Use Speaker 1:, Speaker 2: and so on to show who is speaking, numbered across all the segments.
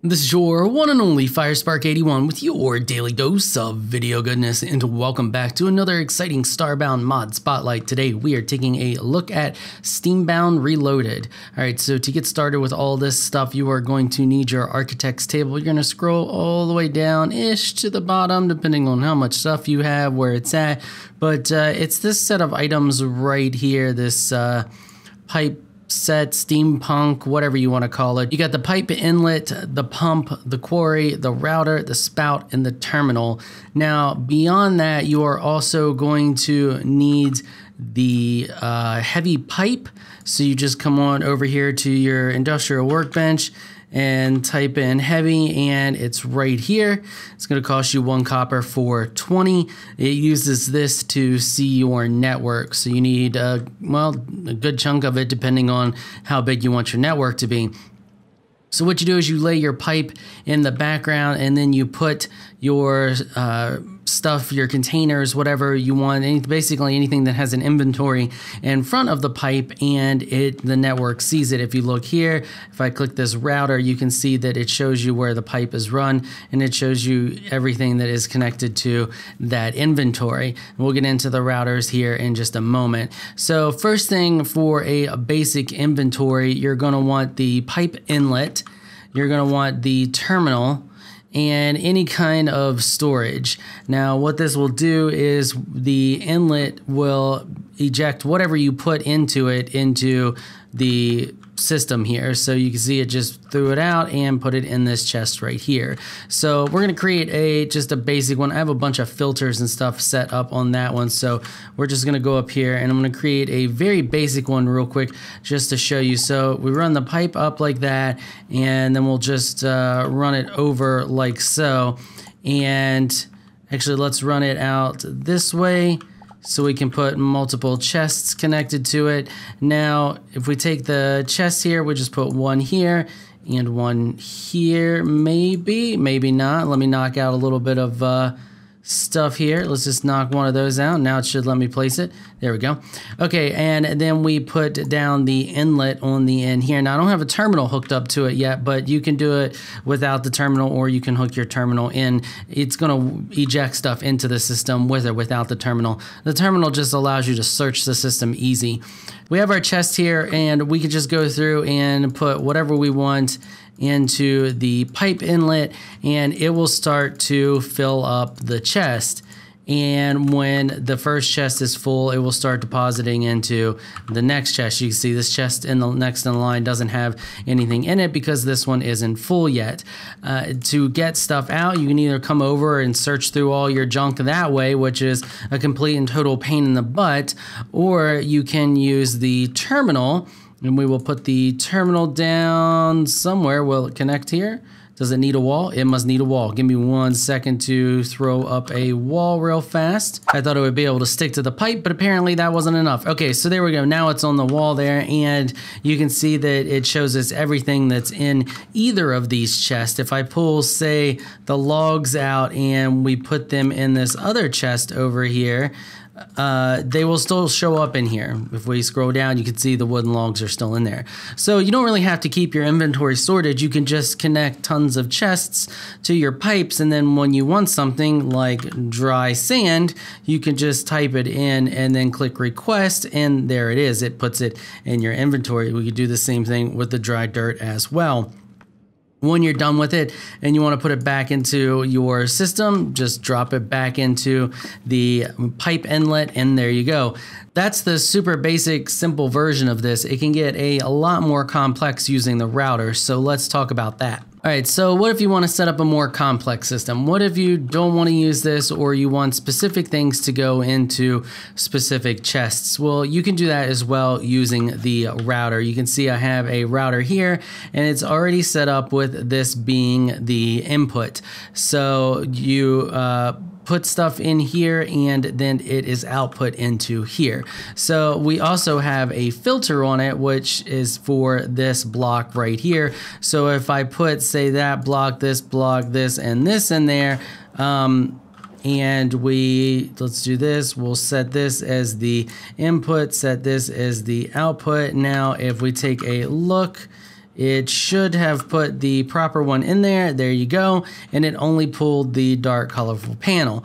Speaker 1: This is your one and only Firespark81 with your daily dose of video goodness, and welcome back to another exciting Starbound mod spotlight. Today, we are taking a look at Steambound Reloaded. All right, so to get started with all this stuff, you are going to need your architect's table. You're going to scroll all the way down ish to the bottom, depending on how much stuff you have, where it's at. But uh, it's this set of items right here, this uh, pipe set, steampunk, whatever you want to call it. You got the pipe inlet, the pump, the quarry, the router, the spout, and the terminal. Now, beyond that, you are also going to need the uh, heavy pipe. So you just come on over here to your industrial workbench and type in heavy and it's right here. It's going to cost you one copper for 20. It uses this to see your network. So you need, a, well, a good chunk of it depending on how big you want your network to be. So what you do is you lay your pipe in the background and then you put your uh, stuff, your containers, whatever you want, any, basically anything that has an inventory in front of the pipe and it the network sees it. If you look here, if I click this router, you can see that it shows you where the pipe is run and it shows you everything that is connected to that inventory. We'll get into the routers here in just a moment. So first thing for a basic inventory, you're gonna want the pipe inlet, you're gonna want the terminal, and any kind of storage. Now, what this will do is the inlet will eject whatever you put into it into the system here. So you can see it just threw it out and put it in this chest right here. So we're going to create a just a basic one. I have a bunch of filters and stuff set up on that one. So we're just going to go up here and I'm going to create a very basic one real quick just to show you. So we run the pipe up like that and then we'll just uh, run it over like so. And actually let's run it out this way so we can put multiple chests connected to it. Now, if we take the chest here, we just put one here and one here, maybe, maybe not. Let me knock out a little bit of uh, stuff here. Let's just knock one of those out. Now it should let me place it. There we go. Okay, and then we put down the inlet on the end here. Now I don't have a terminal hooked up to it yet, but you can do it without the terminal or you can hook your terminal in. It's going to eject stuff into the system with or without the terminal. The terminal just allows you to search the system easy. We have our chest here and we can just go through and put whatever we want into the pipe inlet and it will start to fill up the chest. And when the first chest is full, it will start depositing into the next chest. You can see this chest in the next in the line doesn't have anything in it because this one isn't full yet. Uh, to get stuff out, you can either come over and search through all your junk that way, which is a complete and total pain in the butt, or you can use the terminal and we will put the terminal down somewhere. Will it connect here? Does it need a wall? It must need a wall. Give me one second to throw up a wall real fast. I thought it would be able to stick to the pipe, but apparently that wasn't enough. Okay, so there we go. Now it's on the wall there, and you can see that it shows us everything that's in either of these chests. If I pull, say, the logs out and we put them in this other chest over here, uh, they will still show up in here. If we scroll down, you can see the wooden logs are still in there. So you don't really have to keep your inventory sorted. You can just connect tons of chests to your pipes, and then when you want something like dry sand, you can just type it in and then click request, and there it is. It puts it in your inventory. We could do the same thing with the dry dirt as well. When you're done with it and you want to put it back into your system, just drop it back into the pipe inlet and there you go. That's the super basic, simple version of this. It can get a, a lot more complex using the router, so let's talk about that. All right, so what if you want to set up a more complex system? What if you don't want to use this or you want specific things to go into specific chests? Well, you can do that as well using the router. You can see I have a router here and it's already set up with this being the input. So you uh, put stuff in here and then it is output into here. So we also have a filter on it, which is for this block right here. So if I put, say, that block, this block, this, and this in there, um, and we let's do this we'll set this as the input set this as the output now if we take a look it should have put the proper one in there. There you go. And it only pulled the dark colorful panel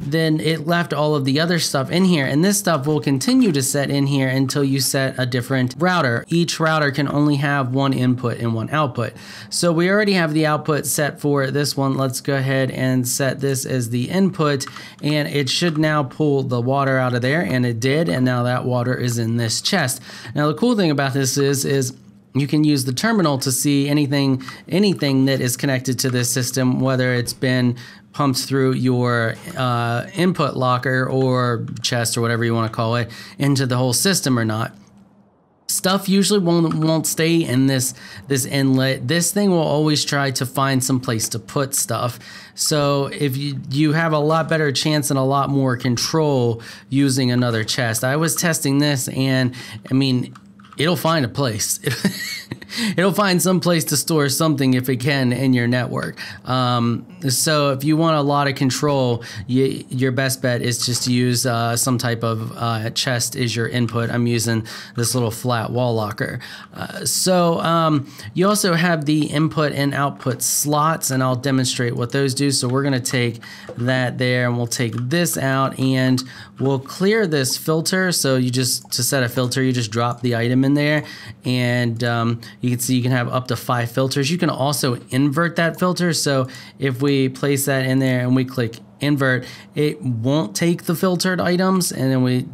Speaker 1: then it left all of the other stuff in here. And this stuff will continue to set in here until you set a different router. Each router can only have one input and one output. So we already have the output set for this one. Let's go ahead and set this as the input and it should now pull the water out of there and it did. And now that water is in this chest. Now the cool thing about this is, is you can use the terminal to see anything anything that is connected to this system whether it's been pumped through your uh, input locker or chest or whatever you want to call it into the whole system or not. Stuff usually won't won't stay in this this inlet. This thing will always try to find some place to put stuff. So if you you have a lot better chance and a lot more control using another chest. I was testing this and I mean it'll find a place. it'll find some place to store something if it can in your network. Um, so if you want a lot of control, you, your best bet is just to use uh, some type of uh, chest is your input. I'm using this little flat wall locker. Uh, so um, you also have the input and output slots, and I'll demonstrate what those do. So we're going to take that there, and we'll take this out, and we'll clear this filter. So you just to set a filter, you just drop the item in there, and um, you can see you can have up to five filters. You can also invert that filter. So if we place that in there and we click invert, it won't take the filtered items. And then we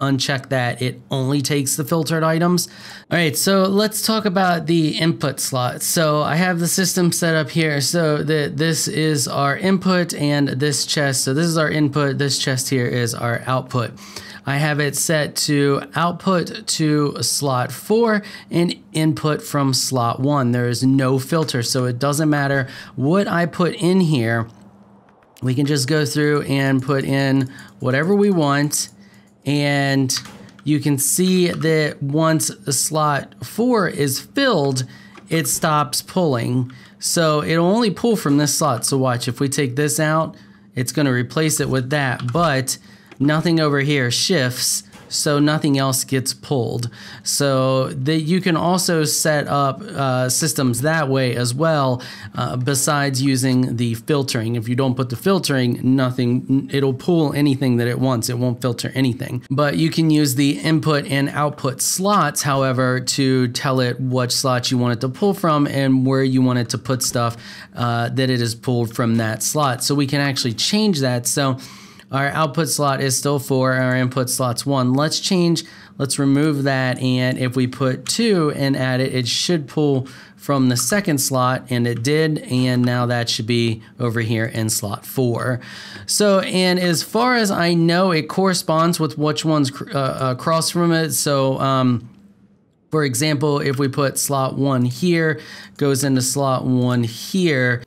Speaker 1: uncheck that, it only takes the filtered items. All right, so let's talk about the input slot. So I have the system set up here. So the, this is our input and this chest. So this is our input, this chest here is our output. I have it set to output to slot 4 and input from slot 1. There is no filter, so it doesn't matter what I put in here. We can just go through and put in whatever we want and you can see that once slot 4 is filled, it stops pulling. So it'll only pull from this slot. So watch, if we take this out, it's going to replace it with that. But nothing over here shifts so nothing else gets pulled. So that you can also set up uh, systems that way as well, uh, besides using the filtering. If you don't put the filtering, nothing, it'll pull anything that it wants. It won't filter anything. But you can use the input and output slots, however, to tell it what slots you want it to pull from and where you want it to put stuff uh, that it is pulled from that slot. So we can actually change that. So our output slot is still four, our input slot's one. Let's change, let's remove that. And if we put two and add it, it should pull from the second slot and it did. And now that should be over here in slot four. So, and as far as I know, it corresponds with which one's uh, across from it. So, um, for example, if we put slot one here, goes into slot one here,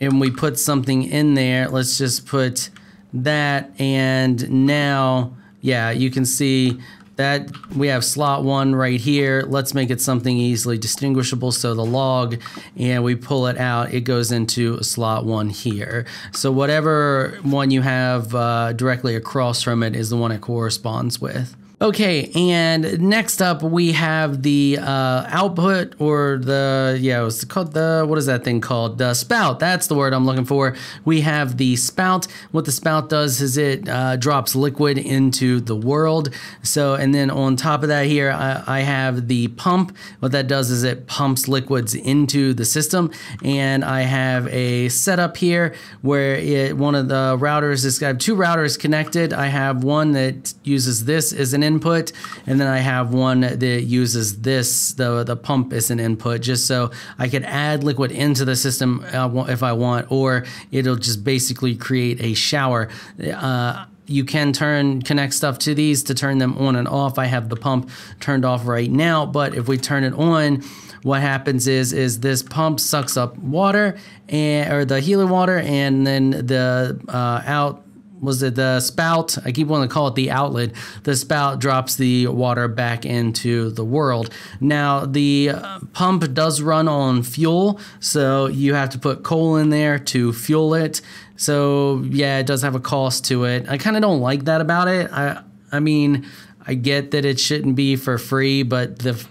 Speaker 1: and we put something in there, let's just put that and now, yeah, you can see that we have slot one right here. Let's make it something easily distinguishable. So the log and we pull it out, it goes into slot one here. So whatever one you have uh, directly across from it is the one it corresponds with. Okay, and next up we have the uh, output or the yeah, it's called the what is that thing called? The spout. That's the word I'm looking for. We have the spout. What the spout does is it uh, drops liquid into the world. So and then on top of that here I, I have the pump. What that does is it pumps liquids into the system, and I have a setup here where it one of the routers is I have two routers connected. I have one that uses this as an input, and then I have one that uses this, the, the pump is an input, just so I could add liquid into the system uh, if I want, or it'll just basically create a shower. Uh, you can turn connect stuff to these to turn them on and off. I have the pump turned off right now, but if we turn it on, what happens is is this pump sucks up water and or the healing water, and then the uh, out was it the spout? I keep wanting to call it the outlet. The spout drops the water back into the world. Now, the uh, pump does run on fuel, so you have to put coal in there to fuel it. So, yeah, it does have a cost to it. I kind of don't like that about it. I, I mean, I get that it shouldn't be for free, but the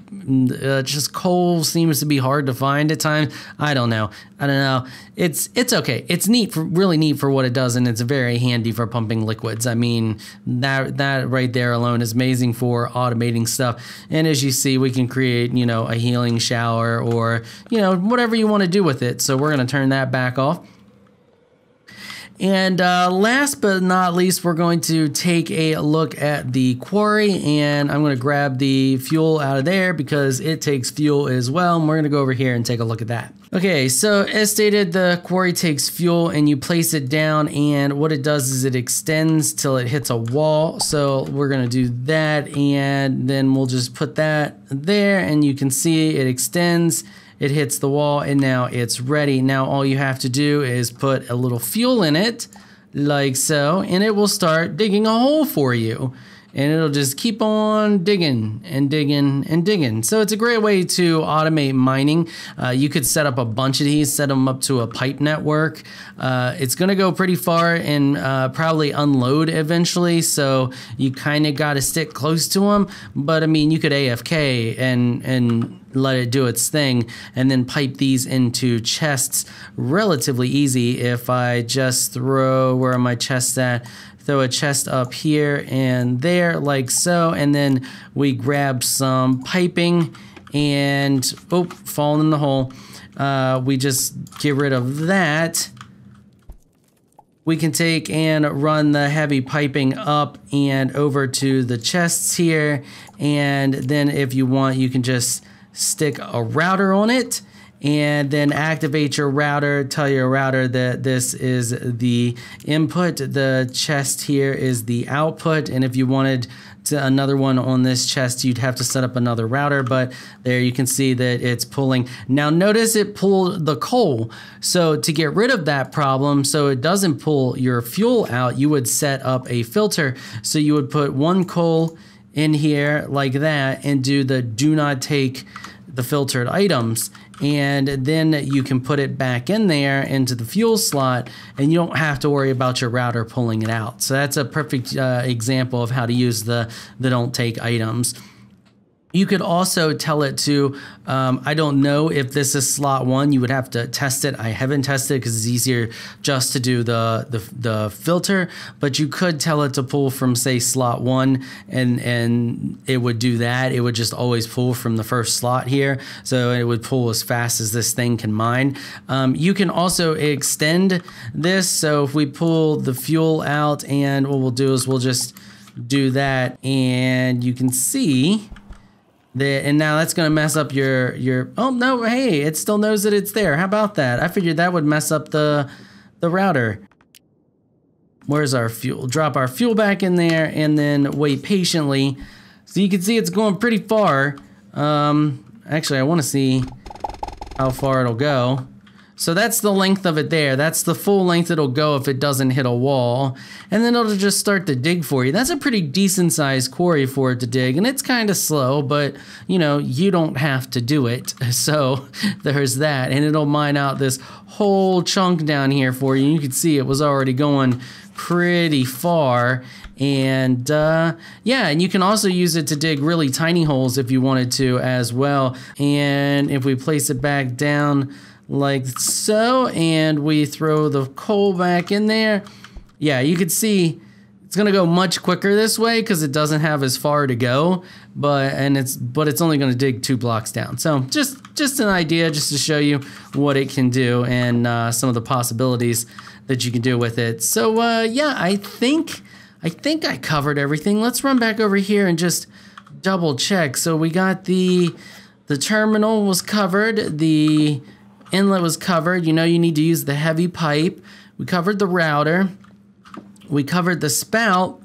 Speaker 1: uh, just coal seems to be hard to find at times. I don't know. I don't know. It's it's okay. It's neat for really neat for what it does, and it's very handy for pumping liquids. I mean that that right there alone is amazing for automating stuff. And as you see, we can create you know a healing shower or you know whatever you want to do with it. So we're gonna turn that back off. And uh, last but not least, we're going to take a look at the quarry and I'm going to grab the fuel out of there because it takes fuel as well. And we're going to go over here and take a look at that. Okay, so as stated, the quarry takes fuel and you place it down and what it does is it extends till it hits a wall. So we're going to do that and then we'll just put that there and you can see it extends it hits the wall and now it's ready. Now all you have to do is put a little fuel in it like so and it will start digging a hole for you and it'll just keep on digging and digging and digging. So it's a great way to automate mining. Uh, you could set up a bunch of these, set them up to a pipe network. Uh, it's going to go pretty far and uh, probably unload eventually. So you kind of got to stick close to them. But I mean, you could AFK and and let it do its thing and then pipe these into chests relatively easy if I just throw where are my chests at throw a chest up here and there like so. And then we grab some piping and oh falling in the hole. Uh, we just get rid of that. We can take and run the heavy piping up and over to the chests here. And then if you want you can just stick a router on it and then activate your router. Tell your router that this is the input. The chest here is the output. And if you wanted to another one on this chest you'd have to set up another router. But there you can see that it's pulling. Now notice it pulled the coal. So to get rid of that problem so it doesn't pull your fuel out you would set up a filter. So you would put one coal in here like that and do the do not take the filtered items and then you can put it back in there into the fuel slot and you don't have to worry about your router pulling it out. So that's a perfect uh, example of how to use the the don't take items you could also tell it to, um, I don't know if this is slot one. You would have to test it. I haven't tested it because it's easier just to do the, the the filter. But you could tell it to pull from say slot one, and and it would do that. It would just always pull from the first slot here, so it would pull as fast as this thing can mine. Um, you can also extend this. So if we pull the fuel out, and what we'll do is we'll just do that, and you can see and now that's gonna mess up your your. Oh no! Hey, it still knows that it's there. How about that? I figured that would mess up the the router. Where's our fuel? Drop our fuel back in there and then wait patiently. So you can see it's going pretty far. Um, actually, I want to see how far it'll go. So that's the length of it there. That's the full length it'll go if it doesn't hit a wall. And then it'll just start to dig for you. That's a pretty decent sized quarry for it to dig. And it's kind of slow, but you know, you don't have to do it. So there's that. And it'll mine out this whole chunk down here for you. You can see it was already going pretty far and uh, yeah and you can also use it to dig really tiny holes if you wanted to as well and if we place it back down like so, and we throw the coal back in there. Yeah, you can see it's gonna go much quicker this way because it doesn't have as far to go, but and it's but it's only gonna dig two blocks down. So just just an idea, just to show you what it can do and uh, some of the possibilities that you can do with it. So uh, yeah, I think I think I covered everything. Let's run back over here and just double check. So we got the the terminal was covered. The inlet was covered. You know you need to use the heavy pipe. We covered the router. We covered the spout,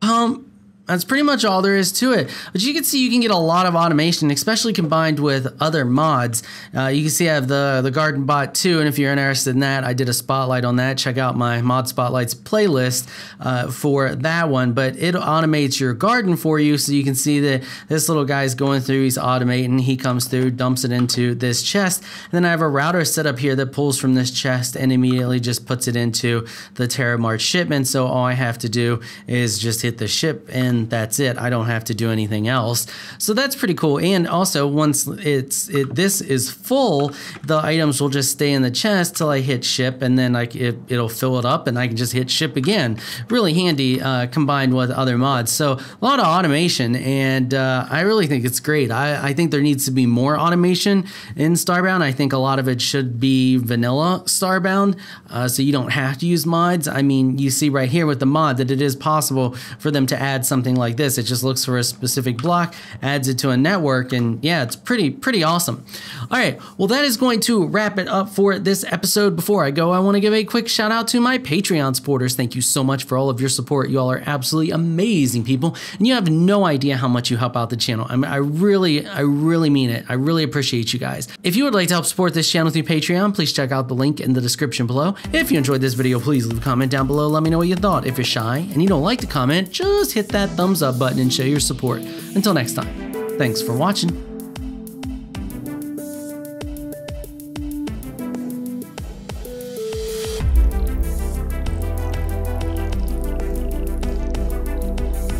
Speaker 1: pump, that's pretty much all there is to it. But you can see you can get a lot of automation, especially combined with other mods. Uh, you can see I have the, the Garden Bot 2, and if you're interested in that, I did a spotlight on that. Check out my Mod Spotlights playlist uh, for that one. But it automates your garden for you, so you can see that this little guy's going through, he's automating, he comes through, dumps it into this chest. And then I have a router set up here that pulls from this chest and immediately just puts it into the Terramart shipment. So all I have to do is just hit the ship and then that's it. I don't have to do anything else. So that's pretty cool. And also once it's it this is full, the items will just stay in the chest till I hit ship and then like it, it'll fill it up and I can just hit ship again. Really handy uh, combined with other mods. So a lot of automation and uh, I really think it's great. I, I think there needs to be more automation in Starbound. I think a lot of it should be vanilla Starbound uh, so you don't have to use mods. I mean, you see right here with the mod that it is possible for them to add something like this. It just looks for a specific block, adds it to a network, and yeah, it's pretty, pretty awesome. All right, well, that is going to wrap it up for this episode. Before I go, I want to give a quick shout out to my Patreon supporters. Thank you so much for all of your support. You all are absolutely amazing people, and you have no idea how much you help out the channel. I mean, I really, I really mean it. I really appreciate you guys. If you would like to help support this channel through Patreon, please check out the link in the description below. If you enjoyed this video, please leave a comment down below. Let me know what you thought. If you're shy and you don't like to comment, just hit thumbs up button and show your support. Until next time, thanks for watching.